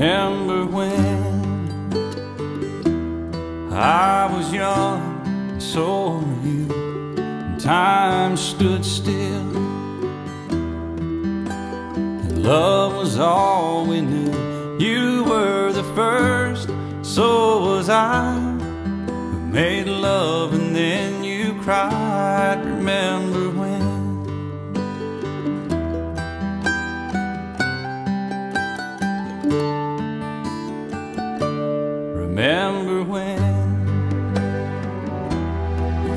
Remember when I was young, and so were you, and time stood still. And love was all we knew. You were the first, so was I. We made love and then you cried.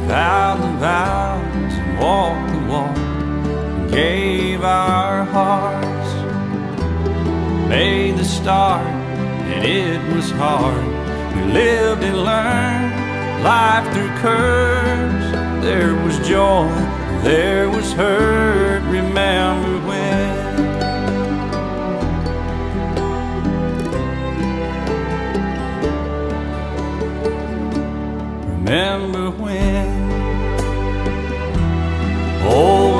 Vowed the vows and walked the walk and gave our hearts, made the start, and it was hard. We lived and learned life through curves. There was joy, there was hurt. Remember when? Remember